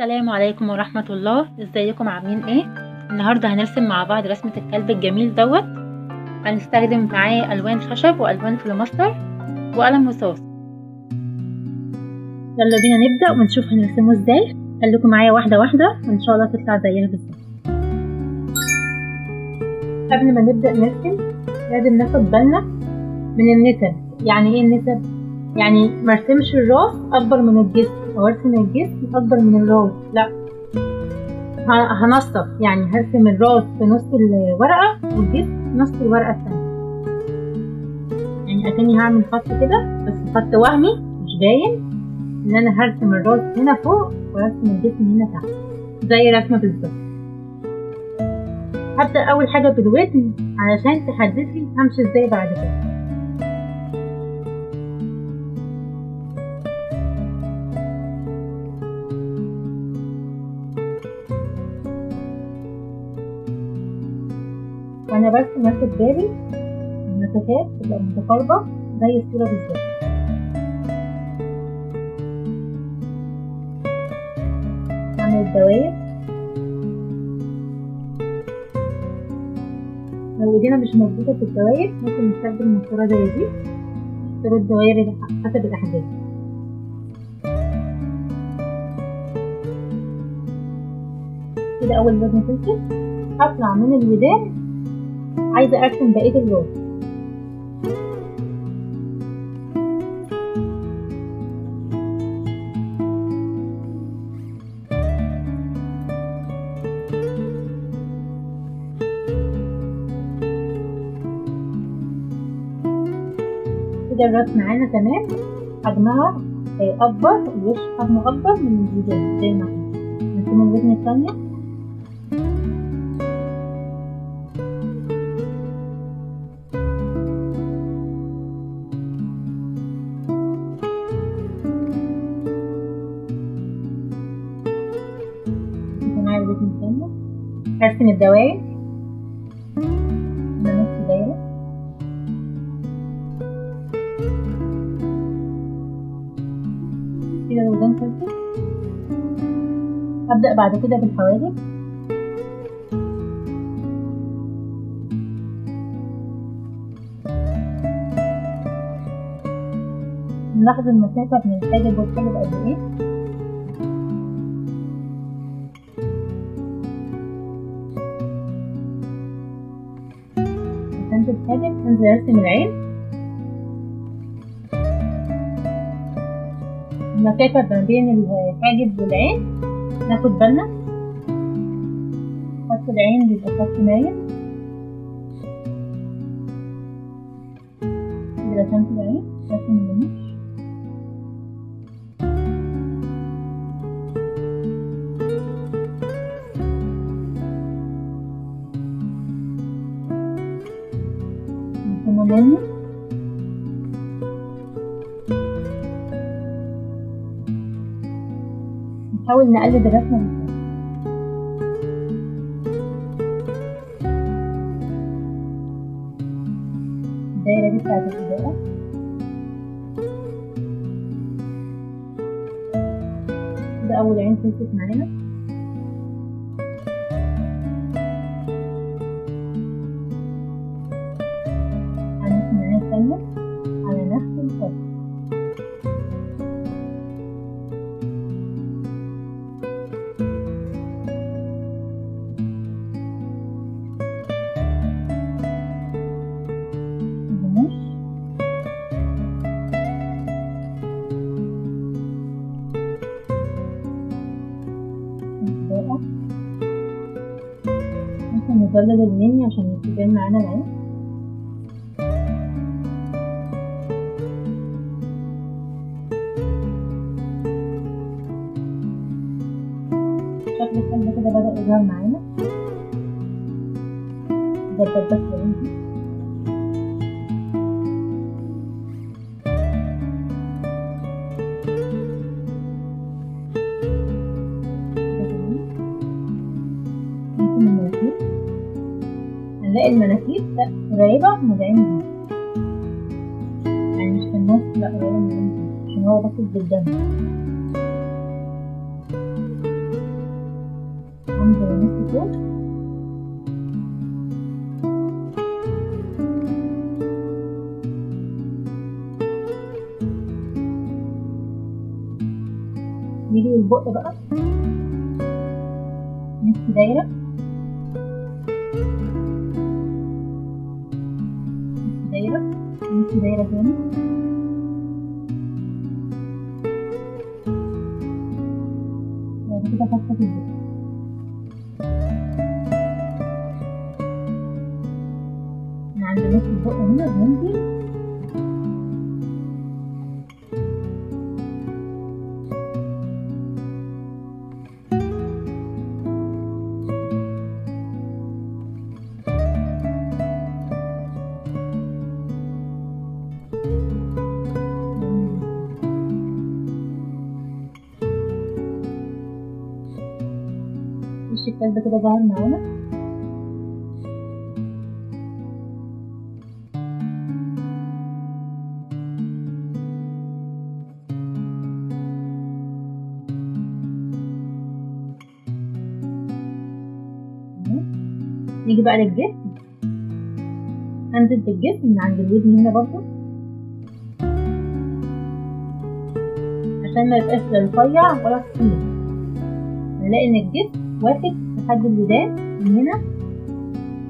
السلام عليكم ورحمة الله. إزيكم عاملين إيه؟ النهاردة هنرسم مع بعض رسمة الكلب الجميل دوت. هنستخدم معاه ألوان خشب وألوان فلوماستر وقلم رصاص. يلا بينا نبدأ ونشوف هنرسمه إزاي. خليكم معايا واحدة واحدة وإن شاء الله تطلع زيها بالظبط. قبل ما نبدأ نرسم لازم ناخد بالنا من النسب. يعني إيه النسب؟ يعني مرسمش الراس أكبر من الجسم. أو ارسم الجسم اكبر من الراس. لا. هنصف يعني هرسم الراس في نص الورقة والجسم في نص الورقة التانية يعني أكني هعمل خط كده بس خط وهمي مش باين. إن أنا هرسم الراس هنا فوق وارسم الجسم هنا تحت. زي رسمة بالظبط. هبدأ أول حاجة بالودن علشان تحددلي همشي إزاي بعد كده. وأنا برسم واخد بالي المسافات تبقى متقاربة زي الصورة بالظبط. اعمل الدواير لو ايدينا مش مظبوطة في الدواير ممكن نستخدم مسطرة زي دي. نختار الدواير حسب الأحداث. كده أول وزن خلصت هطلع من الودان. عايزة أرسم بقية الراس كده الراس معانا تمام. حجمها أكبر الوش حجمه أكبر من الودان زي ما إحنا نرسم الودن التانية. نص دايرة كده هبدأ بعد كده بالحواجب نلاحظ المسافة بين الحاجب والحاجب قد إيه. انزل ارسم العين. المسافة ما بين الحاجب والعين. ناخد بالنا. خط العين بيبقى خط مايل. كده العين رسم نحاول نقلد الرسمة بالظبط الدايرة دي بتاعت الإضاءة ده أول عين خلصت معانا. نظلل المني عشان يبان معانا العين شكل الكلب كده بدأ يظهر معانا. ده الدباس نيجي للبق بقى. نفس دايرة. نفس دايرة. نفس دايرة تاني. الكلب كده ظهر معانا نيجي بقى للجسم. هنزل بالجسم من عند الودن هنا برضو. عشان ما يبقاش لا رفيع ولا تخين هنلاقي إن الجسم واخد لحد الودان من هنا.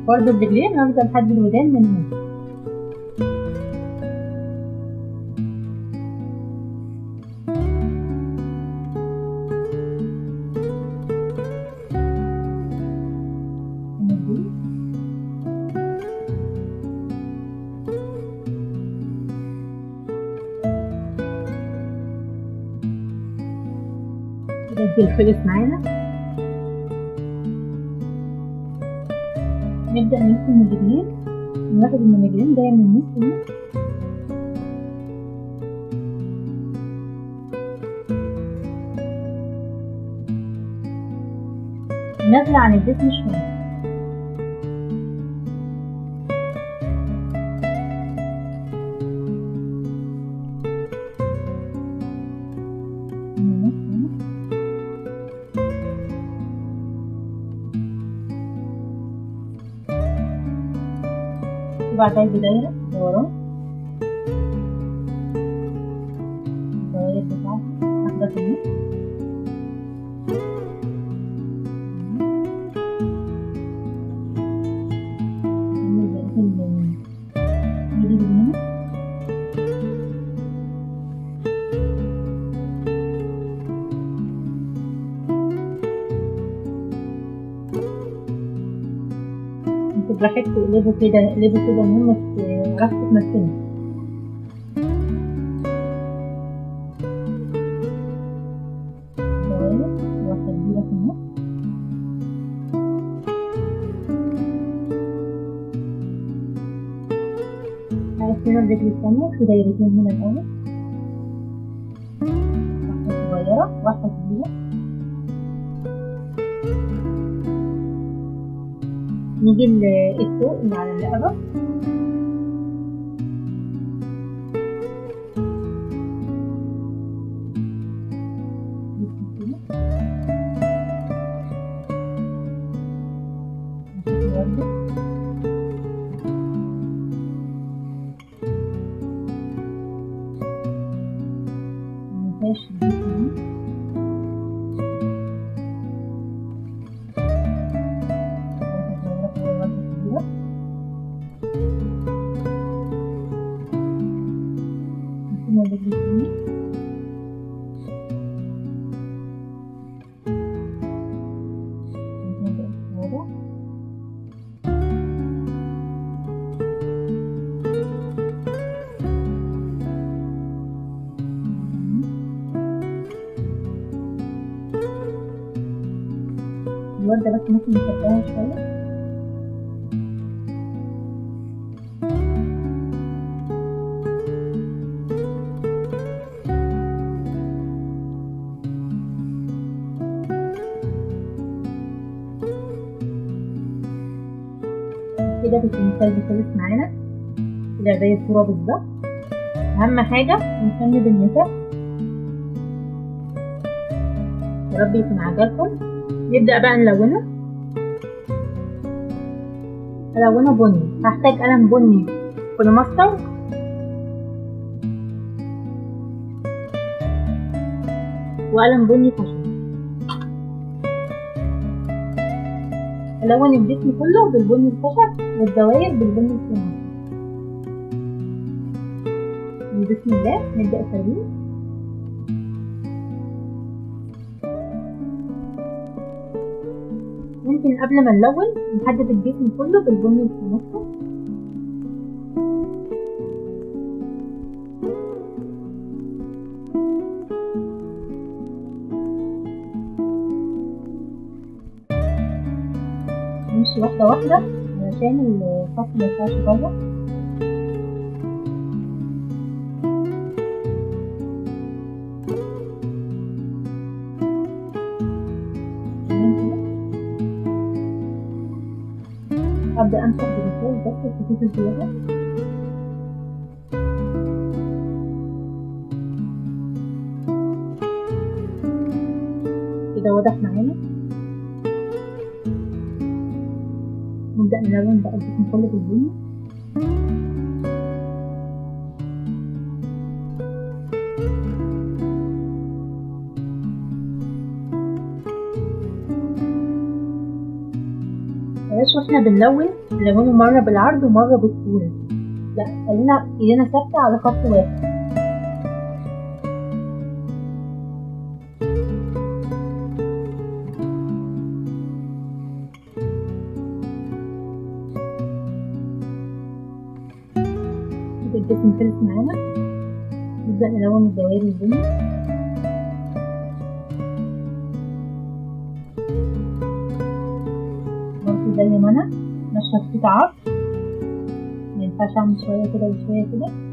برضه الرجلين هفضل لحد الودان من هنا. خلص معانا. نبدأ نرسم الرجلين نلاحظ ان الرجلين جاية من النص هنا نازلة عن الجسم شوية बाटा विदय है। اقلبوا كده اقلبوا كده المهم تعرفش تمثلوا هنا الرجل التانية في دايرتين هنا الأول واحدة صغيرة واحدة كبيرة نيجي ل- الفوق اللي على الرقبة نرسم كده. الوردة بس ممكن نشبهها شوية. كده بالتمثال بيخلص معانا. كده زي الصورة بالظبط. أهم حاجة نهتم بالنساء يا رب يكون عجبكم نبدأ بقى نلونه. ألونه بني. هحتاج قلم بني كله وقلم بني خشب ألون الجسم كله بالبني الخشب والدوائر بالبني السماوي بسم الله نبدأ التلوين قبل ما نلون نحدد الجسم كله بالبني الفلوماستر نمشي واحدة واحدة علشان الخط ميطلعش بره. أبدأ أمسح بالرصاص بس الخطوط الزيادة كده واضح معانا. نبدأ نلون بقى الجسم كله بالبني بلاش وإحنا بنلون نلونه مرة بالعرض ومرة بالطول لا خلينا إيدينا ثابتة على خط واحد. الجسم خلص معانا. نبدأ نلون الدوائر البني زي ما أنا. خطوط عرض مينفعش أعمل شوية كده وشوية كده.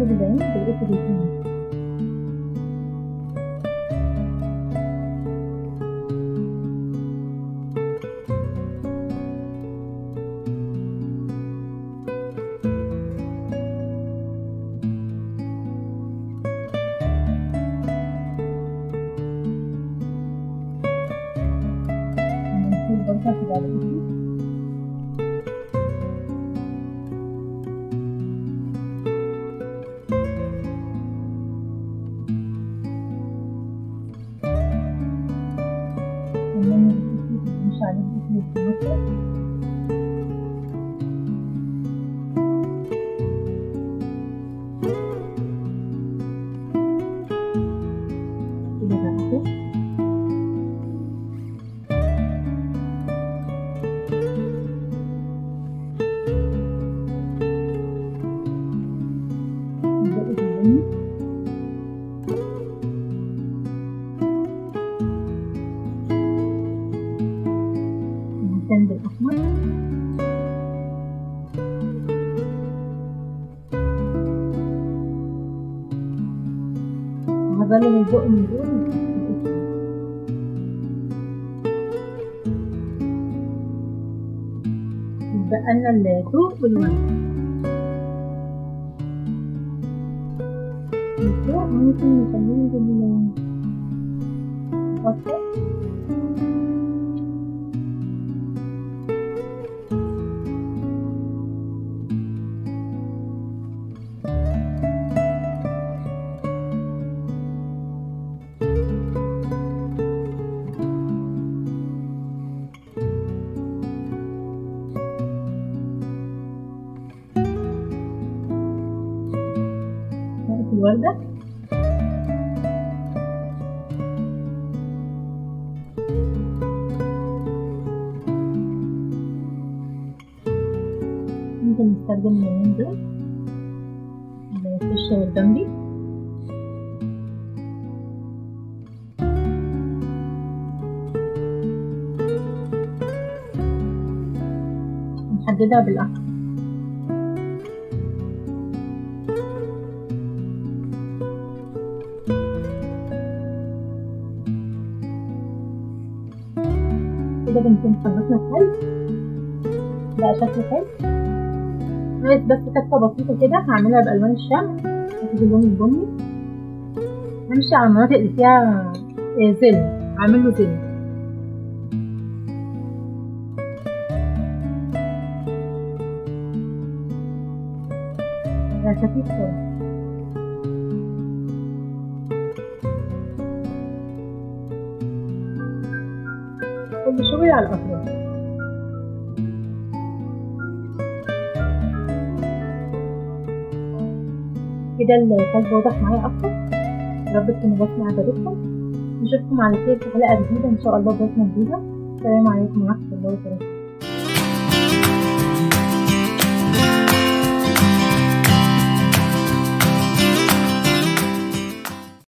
这个人，这个 baik. 1분만. 그리고 앙증이 잡는 부분은 이것을 الوردة ممكن نستخدم اللونين دول الفشة والبامبي نحددها بالأحمر كده بنكون خلصنا الحل بقى شكله حلو. ناقص بس تكة بسيطة كده هعملها بألوان الشمع هاخد اللون البني. همشي على المناطق اللي فيها ظل هعمل له على خفيف خالص كل شغلي على الأطراف كده الكلب واضح معايا أكتر. رب تكون الرسمة عجبتكم نشوفكم على خير في حلقة جديدة. إن شاء الله برسمة جديدة السلام عليكم ورحمة الله وبركاته.